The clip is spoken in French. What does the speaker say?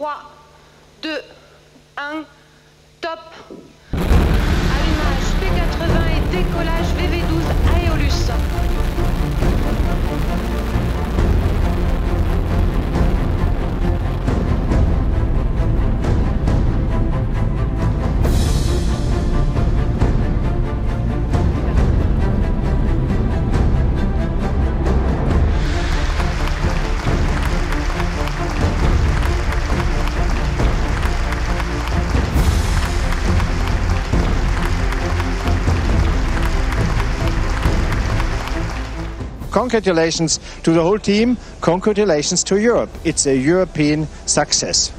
3, 2, 1, top. Allumage P80 et décollage VV12. Congratulations to the whole team. Congratulations to Europe. It's a European success.